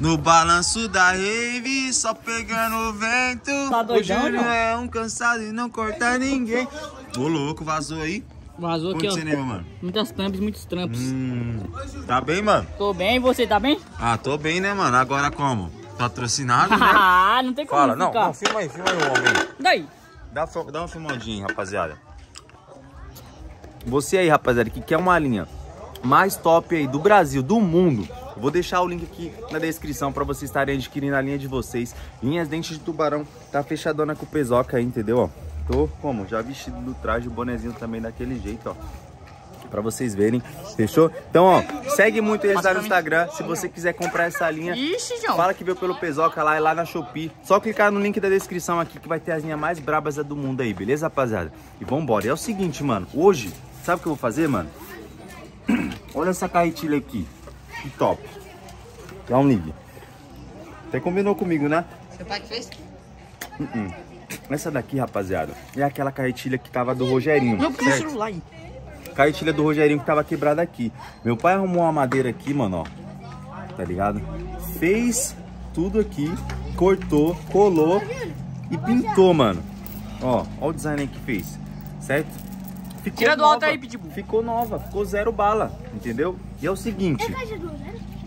No balanço da rave, só pegando o vento. Tá o doidão, Júnior não? é um cansado e não corta ninguém. Ô louco, vazou aí. Vazou aqui, ó. Meu mano. Muitas thumbs, muitos trampos. Hum, tá bem, mano? Tô bem, e você tá bem? Ah, tô bem, né, mano? Agora como? Patrocinado, né? Ah, não tem como Fala, não, não, filma aí, filma aí o homem. Daí. Dá, dá uma filmadinha, rapaziada. Você aí, rapaziada, que quer uma linha mais top aí do Brasil, do mundo. Vou deixar o link aqui na descrição pra vocês estarem adquirindo a linha de vocês. Linhas dentes de tubarão, tá fechadona com o pesoca aí, entendeu? Ó, tô como? Já vestido do traje, o bonezinho também daquele jeito, ó. Pra vocês verem, fechou? Então, ó, segue muito eles lá no Instagram. Se você quiser comprar essa linha, Ixi, João. Fala que veio pelo Pesoca lá e lá na Shopee. Só clicar no link da descrição aqui que vai ter as linhas mais brabas do mundo aí, beleza, rapaziada? E vambora. E é o seguinte, mano. Hoje, sabe o que eu vou fazer, mano? Olha essa carretilha aqui. Que top. Dá um ligue. Até combinou comigo, né? Seu pai que fez? Uh-uh. Essa daqui, rapaziada, é aquela carretilha que tava do Rogerinho. Não, porque certo? celular aí. Carretilha do Rogerinho que tava quebrada aqui. Meu pai arrumou uma madeira aqui, mano, ó. Tá ligado? Fez tudo aqui, cortou, colou e pintou, mano. Ó, ó o design aí que fez, certo? Ficou Tira do nova, alto aí, Pitbull. Ficou nova, ficou zero bala, entendeu? E é o seguinte,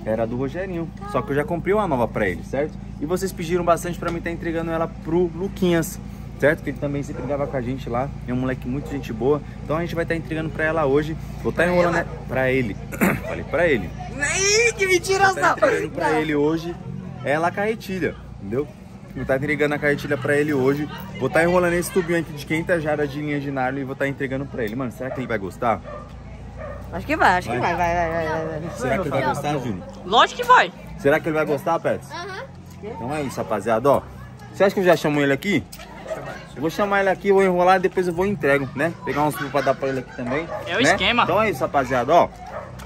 era do Rogerinho, só que eu já comprei uma nova pra ele, certo? E vocês pediram bastante pra mim estar entregando ela pro Luquinhas, certo? Que ele também sempre grava com a gente lá, é um moleque muito gente boa. Então a gente vai estar entregando pra ela hoje. Vou estar enrolando né? pra ele. Falei pra ele. Ih, que mentira, Vou tá entregando pra ele hoje ela a carretilha, entendeu? Vou estar entregando a carretilha pra ele hoje. Vou estar enrolando esse tubinho aqui de 500 jardas de linha de nylon e vou estar entregando pra ele. Mano, será que ele vai gostar? Acho que vai, acho que Vai. vai, vai, vai, vai, vai. Será que ele vai gostar, Júnior? Lógico que vai. Será que ele vai gostar, Pets? Então é isso, rapaziada, ó. Você acha que eu já chamo ele aqui? Eu vou chamar ele aqui, vou enrolar e depois eu vou e entrego, né? Pegar uns pra dar pra ele aqui também. É o né? esquema. Então é isso, rapaziada, ó.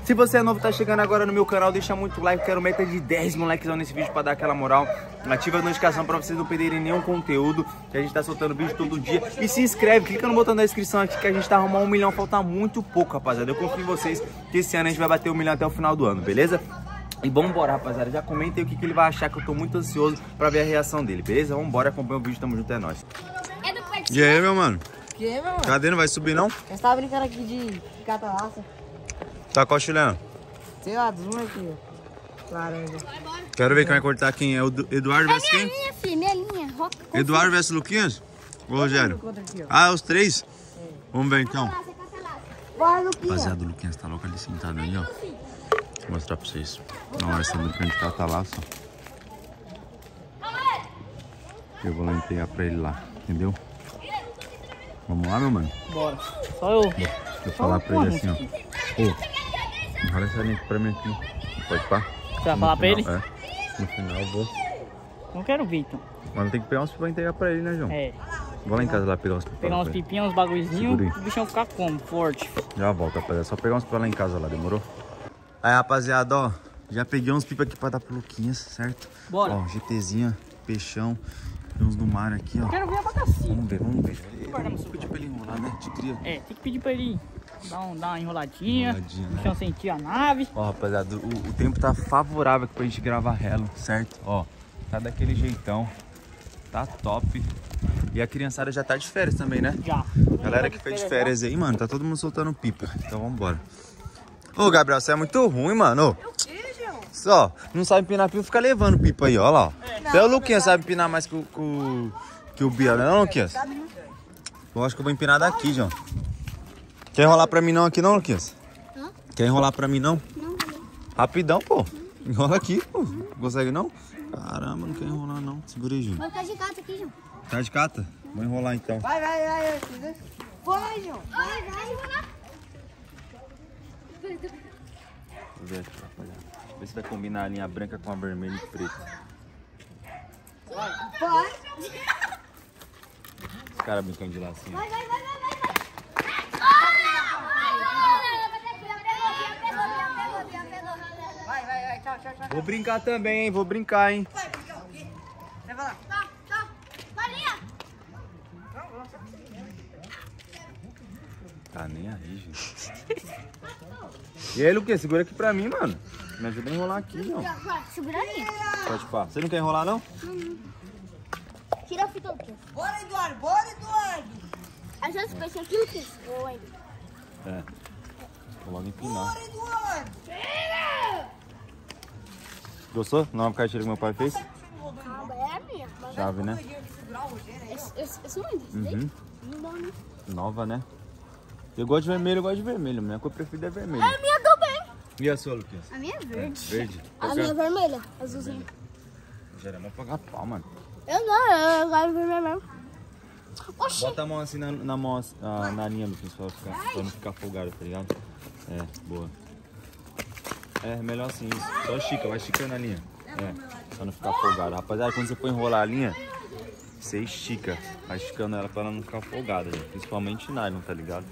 Se você é novo, tá chegando agora no meu canal, deixa muito like. Quero meta de 10 moleques nesse vídeo pra dar aquela moral. Ativa a notificação pra vocês não perderem nenhum conteúdo. Que a gente tá soltando vídeo todo dia. E se inscreve, clica no botão da inscrição aqui que a gente tá arrumando um milhão. Falta muito pouco, rapaziada. Eu confio em vocês que esse ano a gente vai bater um milhão até o final do ano, beleza? E vambora, rapaziada. Já comentem o que, que ele vai achar, que eu tô muito ansioso pra ver a reação dele, beleza? Vambora, acompanha o vídeo, tamo junto, é nóis. É E aí, meu mano? Que, meu mano? Cadê? Não vai subir, não? Eu tava brincando aqui de catalaça. Tá qual chileno? Sei lá, zoom aqui, ó. Laranja. Quero ver quem vai cortar quem é. O Du- Eduardo versus Minha quem? linha, filho, minha linha. Roca. Eduardo versus Luquinhas? Ô, Rogério. Aqui. Ah, os três? Vamos ver então. Vai, Luquinha. Rapaziada, o Luquinhas tá louco ali sentado ali, ó. Vou mostrar pra vocês. Não, nós estamos brincando de catalaço. Eu vou lá entregar pra ele lá, entendeu? Vamos lá, meu mano? Bora. Só eu. Deixa eu falar pra ele assim, ó. Ô, enrola essa linha aqui pra mim aqui. Pode pá? Você vai falar pra ele? É. No final eu vou. Não quero ver, então. Mas tem que pegar uns pra entregar pra ele, né, João? É. Vou lá em casa lá pegar uns pra Pegar uns pipinhos, uns bagulhozinhos, o bichão ficar como? Forte. Já volto, rapaziada. Só pegar uns pra lá em casa lá, demorou? Aí, rapaziada, ó. Já peguei uns pipa aqui pra dar pro Luquinhas, certo? Bora. Ó, GTzinha, peixão. Tem uns do mar aqui, ó. Quero ver abacaxi. Vamos ver, vamos ver. Eu no vou pedir pra ele enrolar, né? De cria. É, tem que pedir pra ele dar, um, dar uma enroladinha. Enroladinha, O né? sentir a nave. Ó, rapaziada, o, o tempo tá favorável aqui pra gente gravar relo, certo? Ó, tá daquele jeitão. Tá top. E a criançada já tá de férias também, né? Já. Galera que foi de férias aí, mano, tá todo mundo soltando pipa. Então vambora. Ô, Gabriel, você é muito ruim, mano. Ô. Só, não sabe empinar pipa, fica levando pipa aí, ó lá, ó. Até o Luquinhas sabe empinar mais que o, que o, que o Bia, não, Luquinhas? Eu acho que eu vou empinar daqui, João. Quer enrolar pra mim não aqui não, Luquinhas? Hã? Quer enrolar pra mim não? Não, não. Rapidão, pô. Enrola aqui, pô. Consegue não? Caramba, não quer enrolar não. Segura aí, Júnior. Vou ficar de gato aqui, João. Tá de cata? Vou enrolar então. Vai, vai, vai. vai. Vai, João. Vai, vai, vai. Vou ver aqui, rapaziada. Vê se vai combinar a linha branca com a vermelha e preta. Vai. Os caras brincando de lacinho. Vai, vai, vai, vai, vai. Vai, vai, vai. Tchau, tchau, tchau. Vou brincar também, hein? Vou brincar, hein? Leva lá. Tá, tá. Maria. Tá nem aí, gente. E aí, Luquinhas, segura aqui pra mim, mano. Me ajuda a enrolar aqui, João. Segura ali. Pode pá. Você não quer enrolar, não? Tira a fita aqui. Bora, Eduardo, bora, Eduardo. Às vezes pensei aqui o que? Oi. É. Vou logo empinar. Bora, Eduardo. Gostou? Nova cartilha que meu pai fez? Calma, é a minha. Chave, né? não é? Uhum. Não né? Nova, né? Eu gosto de vermelho, eu gosto de vermelho. Minha cor preferida é vermelho. A minha também. E a sua, Luquinhas? A minha é verde. Verde? A minha é vermelha, azulzinha. Geralmente pagar pau, mano. Eu não, eu gosto de vermelho mesmo. Oxi. Bota a mão assim na, na mão, assim, ah, na linha, Luquinhas, pra, ficar, pra não ficar folgado, tá ligado? É, boa. É, melhor assim, isso. Só estica, vai esticando a linha. É, pra não ficar folgado. Rapaziada, quando você for enrolar a linha, você estica. Vai esticando ela pra ela não ficar folgada, gente. Principalmente nylon, tá ligado?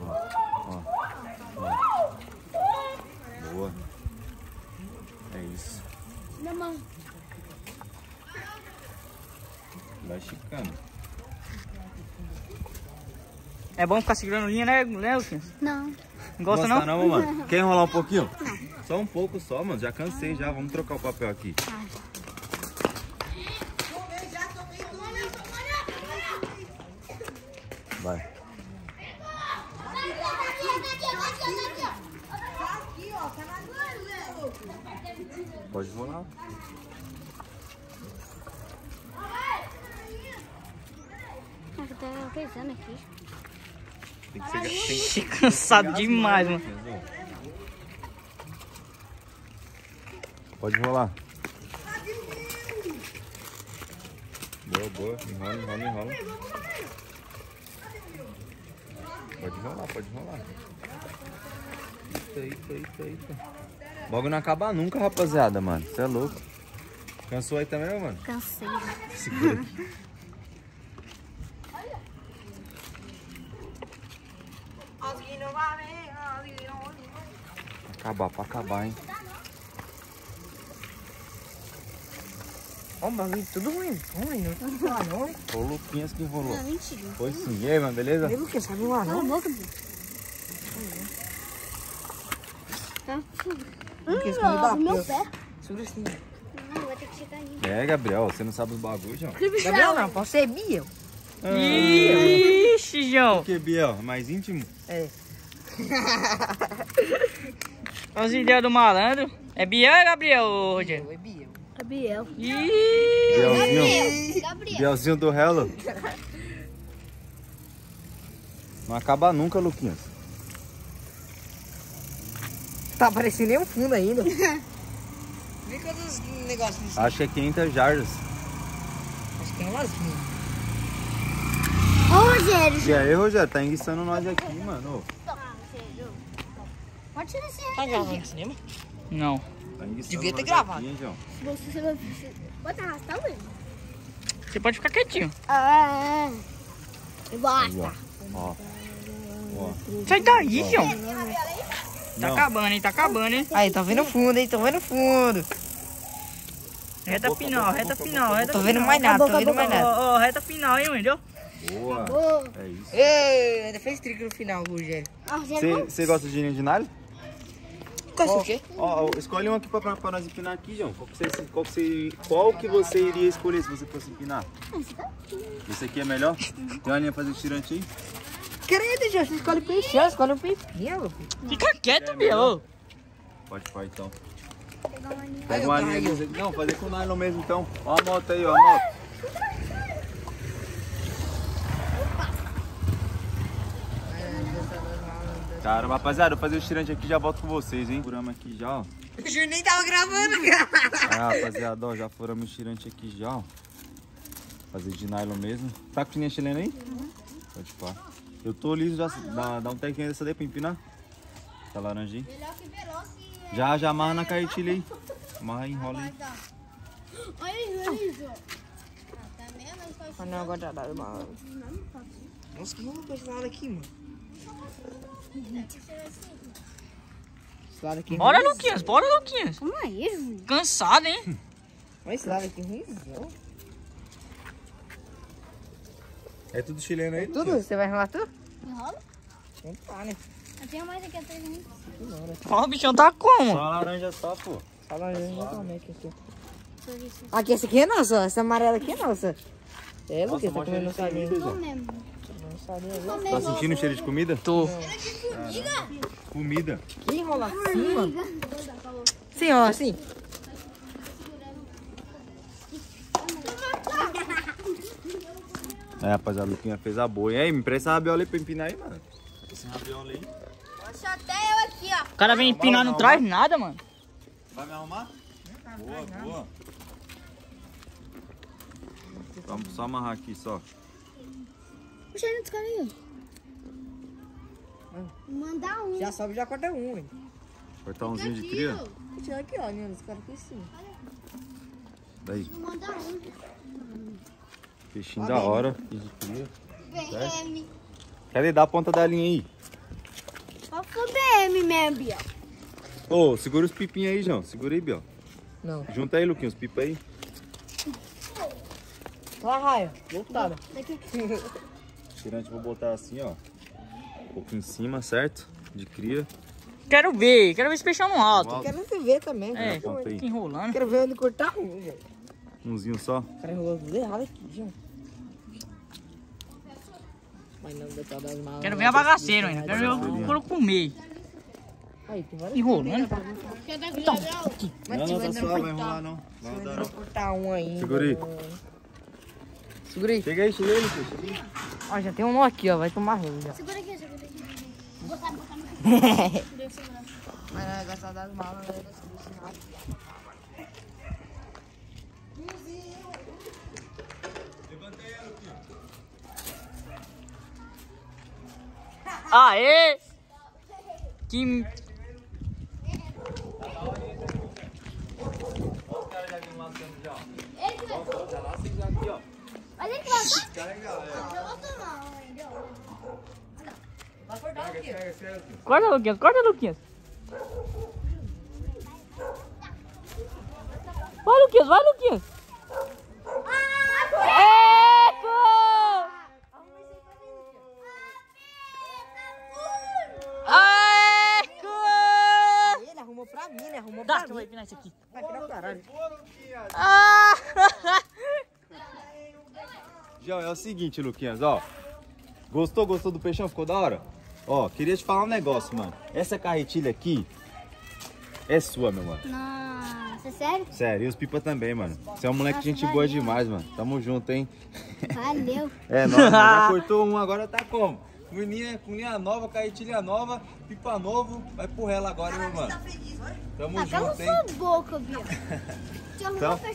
Ó, ó, ó. Boa. É isso. Na mão. Vai esticando. É bom ficar segurando linha, né, Luquinhas? Não. Não gosta não? não, mano? Quer enrolar um pouquinho? Só um pouco só, mano. Já cansei já. Vamos trocar o papel aqui. Tomei já, tomei tudo. Vai. Tá. Pode rolar. Eu tô pensando aqui. Tem que ser. Tem, Achei cansado demais, mano. Pode rolar. Boa, boa. Enrola, enrola, enrola. Pode rolar, pode rolar. Eita, eita, eita, eita. Logo não acaba nunca, rapaziada, mano. Você é louco. Cansou aí também, mano? Cansei. Segura aqui. Aqui não vai bem, aqui não vai bem. Acabar, pra acabar, hein? Ó, o bagulho tudo ruim. Ruim, não tá enrolar não. Foi o Luquinhas que enrolou. Não, mentira. Foi sim. E aí, mano, beleza? Lembra que sabe enrolar Cala a não? boca. Tá? Porque Hum, meu pé. Segura assim. Não, vai ter que chegar ali. É, Gabriel, você não sabe os bagulhos, João? Gabriel não, pode ser Bia. Ixi, João. O que, Biel? Mais íntimo? É. As ideias do malandro. É Biel ou é Gabriel, Rogério? É Bia. Gabriel. Ih, Bielzinho. Gabriel. Bielzinho do Hello. Não acaba nunca, Luquinhas. Tá aparecendo nem um fundo ainda. Vê quantos negócios. Acho que é 500 jardas. Acho que é umas 20. Ô, Rogério. E aí, Rogério, tá enguiçando nós aqui, mano. Pode tirar esse Tá gravando no cinema? não. Tá Devia ter gravado. Aqui, hein? Você. Pode arrastar mesmo. Você pode ficar quietinho. Ah, é. Aí, Basta. ó. Ó. Sai daí, João. Tá Não. acabando, hein? Tá acabando, hein? Aí, tô vendo fundo, hein? Tô vendo fundo. Reta final, reta final, reta Tô final. vendo mais nada, tô vendo mais nada. Ó, ó, reta final, hein, entendeu? Boa. Boa. É isso. Ei, ainda fez trick no final, Rogério. Ah, Você gosta de linha de nylon? Gosta o quê? Ó, ó, escolhe um aqui pra, pra, pra nós empinar aqui, João. Qual que, você, qual, que você, qual que você iria escolher se você fosse empinar? Esse aqui é melhor? Tem uma linha pra fazer tirante aí? Querido, gente, você escolhe peixão, escolhe um peixinho, meu. Fica quieto, Biel. Pode pôr então. pegar uma linha. Pega uma linha. Não, fazer com nylon mesmo então. Ó a moto aí, ó a moto. Cara, rapaziada, eu vou fazer o tirante aqui e já volto com vocês, hein? Furamos aqui já, ó. O Júnior nem tava gravando, cara. Ah, rapaziada, ó, já furamos o tirante aqui já, ó. Fazer de nylon mesmo. Tá com linha chilena aí? Pode pôr. Eu tô liso já. Dá, dá um tequinho dessa daí pra empinar. Essa laranjinha. Melhor que veloz e... Já, já amarra na cartilha aí. Amarra aí, enrola aí. Olha isso. Nós faz... Ah, não, agora já dá uma... Nossa, que esse lado aqui, mano. Esse lado aqui é Bora. Luquinhas, bora, Luquinhas. Calma aí, Júnior. Cansado, hein? Olha esse lado aqui é ruimzão. É tudo chileno aí? Tudo? Você vai enrolar tudo? Enrola. Então tá, né? Eu tenho mais aqui atrás de mim. Ó, o bichão tá como? Só laranja só, pô. Fala aí, exatamente aqui. Por isso. Aqui, essa aqui é nossa, ó. essa amarela aqui é nossa. É, Lucas, tá comendo cheiro de comida, Tá sentindo o cheiro de comida? Tô. Comida. Que enrolação, mano. Sim, ó, assim. É, rapaziada, o Luquinha fez a boa. E aí, me empresta a rabiola aí pra empinar aí, mano. Esse rabiola aí. Poxa, até eu aqui, ó. O cara vem empinar, não traz nada, mano. Vai me arrumar? Boa, boa. Vamos só amarrar aqui, só. Puxa aí nos caras aí. Mandar um. Já sobe, já corta um, hein. Cortar umzinho de cria. Puxa aqui, ó, Nino, os caras aqui sim. Daí, Mandar um. peixinho da hora. De cria. BM. Cadê? Dá a ponta da linha aí. Só foi BM mesmo, Biel. Ô, segura os pipinhos aí, João. Segura aí, Biel. Não. Junta aí, Luquinha, os pipos aí. Lá, raia. Voltada. Tirante, vou botar assim, ó. Um pouco em cima, certo? De cria. Quero ver, quero ver esse peixão no alto. Alto. Quero você ver também. É, fica enrolando. Quero ver onde cortar um, velho. Umzinho só. O cara enrolou tudo errado aqui, João. Mas não, detalhe das malas. Quero ver a bagaceira ainda. Quero ver o couro comer. Aí, tem várias Enrolando. Então, aqui. Mas Não, não, vai tá não suave, vai cortar. enrolar não. Vai cortar um ainda. Segura aí. Segura aí. Chega aí, chega aí, Luquinha. chega aí. Ó, já tem um nó aqui, ó. Vai tomar rolo já. Segura aqui, segura aqui. Botar, botar no. Mas vai gastar das malas, né? Aê! Que... Mas ele vai Eu vou tomar, entendeu? Corta, Luquinhas, corta, Luquinhas. Vai, Luquinhas, vai, Luquinhas. Eco! Eco! Ele arrumou pra mim, né? Arrumou Dá, pra tu vai mim. empinar isso aqui. Vai tirar o caralho. Ah! João, é o seguinte, Luquinhas, ó. Gostou, gostou do peixão? Ficou da hora? Ó, queria te falar um negócio, mano. Essa carretilha aqui é sua, meu mano. Nossa, sério? Sério, e os pipa também, mano. Você é um moleque Nossa, gente valeu. boa demais, mano. Tamo junto, hein? Valeu. É, nós já cortou um, agora tá como? Coninha, coninha nova, carretilha nova, pipa novo. Vai pro rela agora, meu mano. Tamo Ah, cala junto, hein? sua boca, Então- sua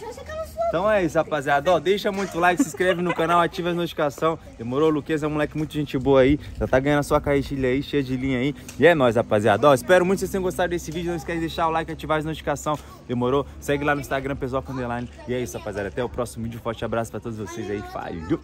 Então é isso, rapaziada. Ó, deixa muito like, se inscreve no canal, ativa as notificações. Demorou? Luquez é um moleque muito gente boa aí. Já tá ganhando a sua carretilha aí, cheia de linha aí. E é nóis, rapaziada. Ó, espero muito que vocês tenham gostado desse vídeo. Não esquece de deixar o like, ativar as notificações. Demorou? Segue lá no Instagram, pessoal Underline. E é isso, rapaziada. Até o próximo vídeo. Forte abraço pra todos vocês aí. Falhou!